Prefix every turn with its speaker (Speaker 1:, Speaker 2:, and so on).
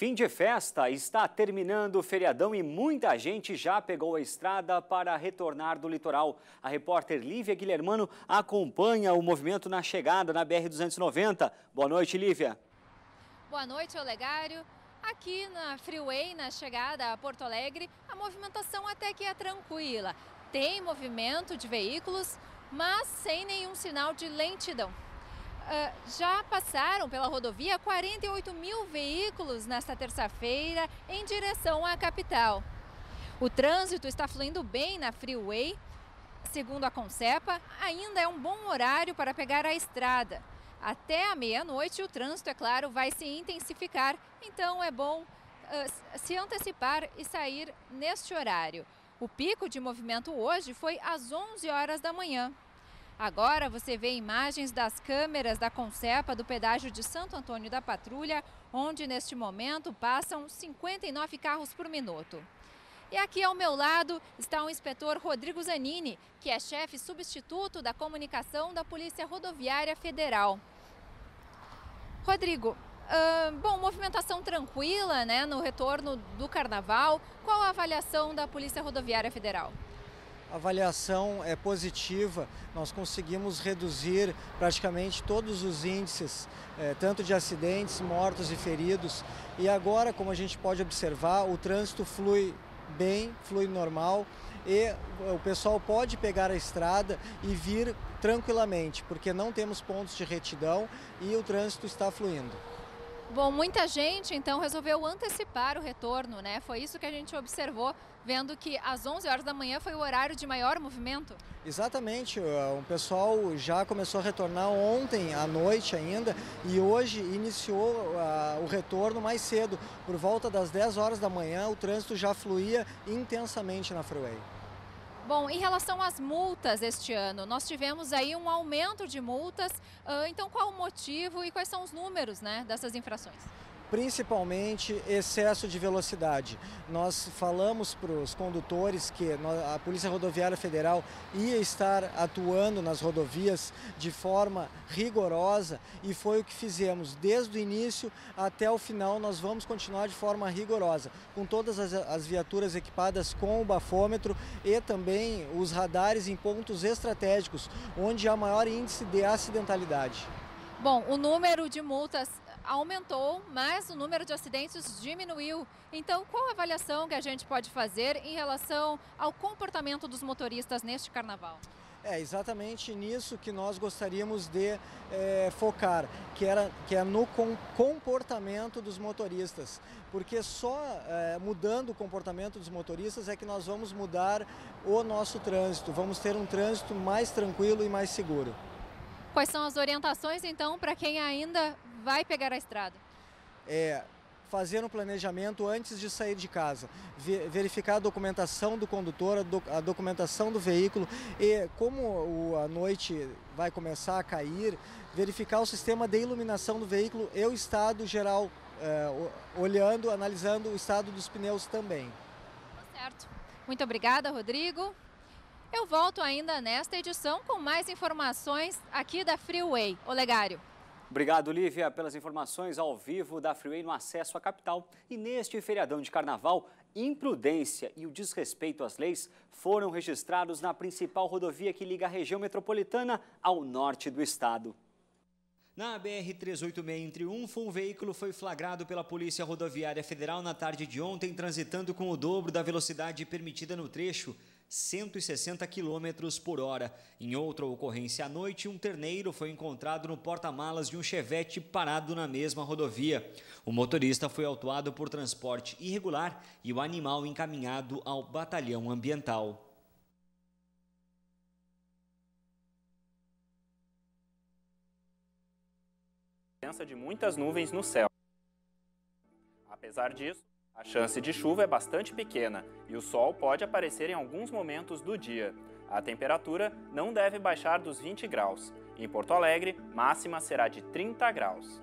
Speaker 1: Fim de festa, está terminando o feriadão e muita gente já pegou a estrada para retornar do litoral. A repórter Lívia Guilhermano acompanha o movimento na chegada na BR-290. Boa noite, Lívia.
Speaker 2: Boa noite, Olegário. Aqui na Freeway, na chegada a Porto Alegre, a movimentação até que é tranquila. Tem movimento de veículos, mas sem nenhum sinal de lentidão. Uh, já passaram pela rodovia 48 mil veículos nesta terça-feira em direção à capital. O trânsito está fluindo bem na Freeway. Segundo a Concepa, ainda é um bom horário para pegar a estrada. Até a meia-noite, o trânsito, é claro, vai se intensificar, então é bom uh, se antecipar e sair neste horário. O pico de movimento hoje foi às 11 horas da manhã. Agora você vê imagens das câmeras da Concepa do pedágio de Santo Antônio da Patrulha, onde neste momento passam 59 carros por minuto. E aqui ao meu lado está o inspetor Rodrigo Zanini, que é chefe substituto da comunicação da Polícia Rodoviária Federal. Rodrigo, bom, movimentação tranquila né, no retorno do carnaval. Qual a avaliação da Polícia Rodoviária Federal?
Speaker 3: Avaliação é positiva, nós conseguimos reduzir praticamente todos os índices, é, tanto de acidentes, mortos e feridos. E agora, como a gente pode observar, o trânsito flui bem, flui normal e o pessoal pode pegar a estrada e vir tranquilamente, porque não temos pontos de retidão e o trânsito está fluindo.
Speaker 2: Bom, muita gente então resolveu antecipar o retorno, né? Foi isso que a gente observou, vendo que às 11 horas da manhã foi o horário de maior movimento.
Speaker 3: Exatamente, o pessoal já começou a retornar ontem à noite ainda e hoje iniciou uh, o retorno mais cedo. Por volta das 10 horas da manhã, o trânsito já fluía intensamente na Freeway.
Speaker 2: Bom, em relação às multas este ano, nós tivemos aí um aumento de multas. Então, qual o motivo e quais são os números né, dessas infrações?
Speaker 3: Principalmente excesso de velocidade. Nós falamos para os condutores que a Polícia Rodoviária Federal ia estar atuando nas rodovias de forma rigorosa e foi o que fizemos. Desde o início até o final, nós vamos continuar de forma rigorosa, com todas as, as viaturas equipadas com o bafômetro e também os radares em pontos estratégicos, onde há maior índice de acidentalidade.
Speaker 2: Bom, o número de multas aumentou, mas o número de acidentes diminuiu. Então, qual a avaliação que a gente pode fazer em relação ao comportamento dos motoristas neste carnaval?
Speaker 3: É exatamente nisso que nós gostaríamos de é, focar, que, era, que é no com, comportamento dos motoristas. Porque só é, mudando o comportamento dos motoristas é que nós vamos mudar o nosso trânsito, vamos ter um trânsito mais tranquilo e mais seguro.
Speaker 2: Quais são as orientações, então, para quem ainda vai pegar a estrada?
Speaker 3: É fazer um planejamento antes de sair de casa, verificar a documentação do condutor, a documentação do veículo e como a noite vai começar a cair, verificar o sistema de iluminação do veículo e o estado geral, é, olhando, analisando o estado dos pneus também.
Speaker 2: Tá certo. Muito obrigada, Rodrigo. Eu volto ainda nesta edição com mais informações aqui da Freeway. Olegário.
Speaker 1: Obrigado, Lívia, pelas informações ao vivo da Freeway no acesso à capital. E neste feriadão de carnaval, imprudência e o desrespeito às leis foram registrados na principal rodovia que liga a região metropolitana ao norte do estado. Na BR-386 em Triunfo, um veículo foi flagrado pela Polícia Rodoviária Federal na tarde de ontem, transitando com o dobro da velocidade permitida no trecho 160 km por hora. Em outra ocorrência à noite, um terneiro foi encontrado no porta-malas de um chevette parado na mesma rodovia. O motorista foi autuado por transporte irregular e o animal encaminhado ao batalhão ambiental.
Speaker 4: De muitas nuvens no céu. Apesar disso, a chance de chuva é bastante pequena e o sol pode aparecer em alguns momentos do dia. A temperatura não deve baixar dos 20 graus. Em Porto Alegre, máxima será de 30 graus.